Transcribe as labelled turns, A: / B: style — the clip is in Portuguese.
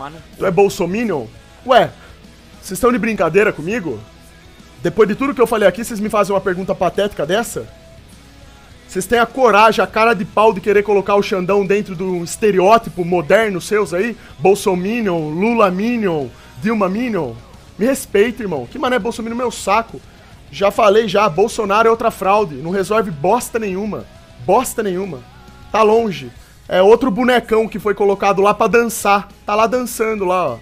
A: Mano.
B: Tu é bolsominion? Ué, vocês estão de brincadeira comigo? Depois de tudo que eu falei aqui, vocês me fazem uma pergunta patética dessa? Vocês têm a coragem, a cara de pau de querer colocar o Xandão dentro do estereótipo moderno seus aí? Bolsominion, Lula Minion, Dilma Minion? Me respeita, irmão. Que mané Bolsominion meu saco? Já falei já, Bolsonaro é outra fraude. Não resolve bosta nenhuma. Bosta nenhuma. Tá longe. É outro bonecão que foi colocado lá pra dançar. Tá lá dançando lá, ó.